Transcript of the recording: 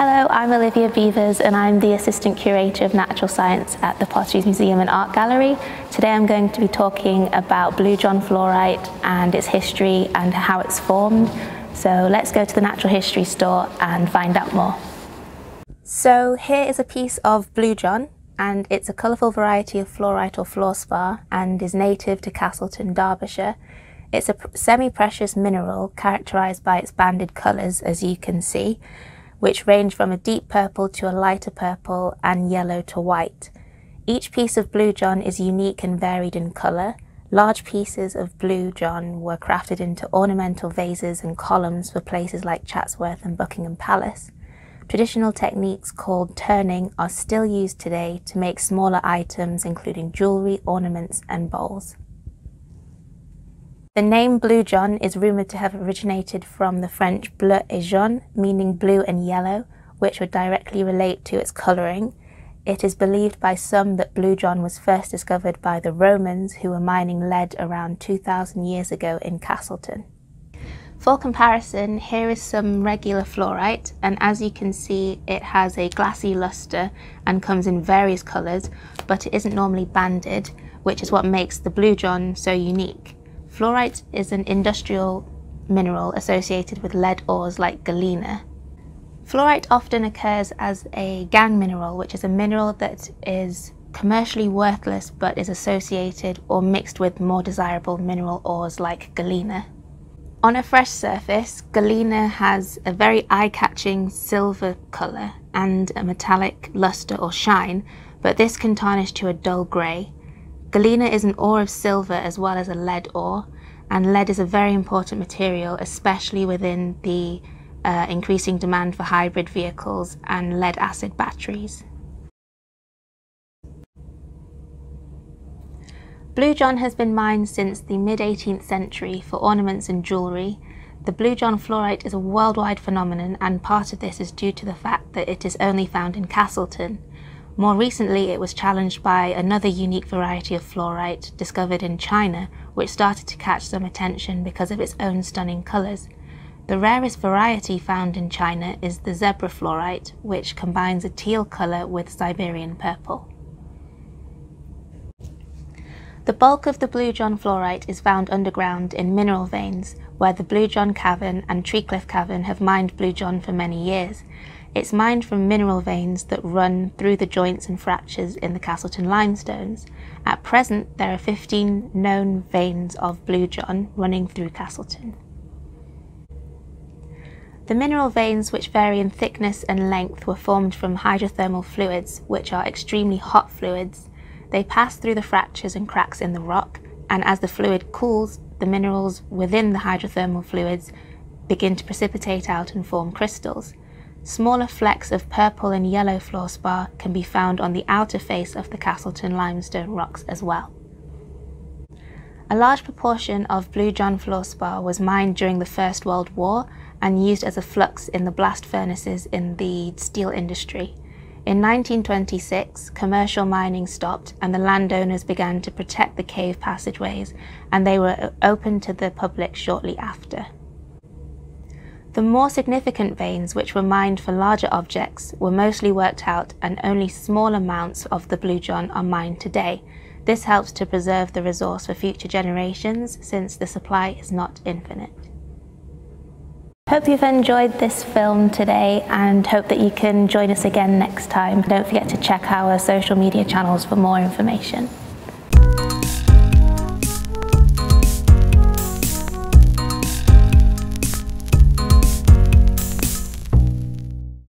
I'm Olivia Beavers and I'm the Assistant Curator of Natural Science at the Potteries Museum and Art Gallery. Today I'm going to be talking about Blue John fluorite and its history and how it's formed. So let's go to the Natural History Store and find out more. So here is a piece of Blue John and it's a colourful variety of fluorite or fluorspar and is native to Castleton, Derbyshire. It's a semi-precious mineral characterised by its banded colours as you can see which range from a deep purple to a lighter purple and yellow to white. Each piece of blue john is unique and varied in colour. Large pieces of blue john were crafted into ornamental vases and columns for places like Chatsworth and Buckingham Palace. Traditional techniques called turning are still used today to make smaller items including jewellery, ornaments and bowls. The name Blue John is rumoured to have originated from the French bleu et jaune, meaning blue and yellow, which would directly relate to its colouring. It is believed by some that Blue John was first discovered by the Romans who were mining lead around 2000 years ago in Castleton. For comparison, here is some regular fluorite, and as you can see, it has a glassy luster and comes in various colours, but it isn't normally banded, which is what makes the Blue John so unique. Fluorite is an industrial mineral associated with lead ores like galena. Fluorite often occurs as a gangue mineral, which is a mineral that is commercially worthless but is associated or mixed with more desirable mineral ores like galena. On a fresh surface, galena has a very eye-catching silver colour and a metallic luster or shine, but this can tarnish to a dull grey. Galena is an ore of silver as well as a lead ore, and lead is a very important material, especially within the uh, increasing demand for hybrid vehicles and lead acid batteries. Blue John has been mined since the mid 18th century for ornaments and jewellery. The Blue John fluorite is a worldwide phenomenon, and part of this is due to the fact that it is only found in Castleton, more recently, it was challenged by another unique variety of fluorite discovered in China, which started to catch some attention because of its own stunning colours. The rarest variety found in China is the zebra fluorite, which combines a teal colour with Siberian purple. The bulk of the Blue John fluorite is found underground in mineral veins, where the Blue John Cavern and Treak Cliff Cavern have mined Blue John for many years, it's mined from mineral veins that run through the joints and fractures in the Castleton limestones. At present, there are 15 known veins of Blue John running through Castleton. The mineral veins, which vary in thickness and length, were formed from hydrothermal fluids, which are extremely hot fluids. They pass through the fractures and cracks in the rock, and as the fluid cools, the minerals within the hydrothermal fluids begin to precipitate out and form crystals. Smaller flecks of purple and yellow fluorspar can be found on the outer face of the Castleton limestone rocks as well. A large proportion of Blue John fluorspar was mined during the First World War and used as a flux in the blast furnaces in the steel industry. In 1926, commercial mining stopped and the landowners began to protect the cave passageways and they were opened to the public shortly after. The more significant veins, which were mined for larger objects, were mostly worked out and only small amounts of the Blue John are mined today. This helps to preserve the resource for future generations since the supply is not infinite. Hope you've enjoyed this film today and hope that you can join us again next time. Don't forget to check our social media channels for more information.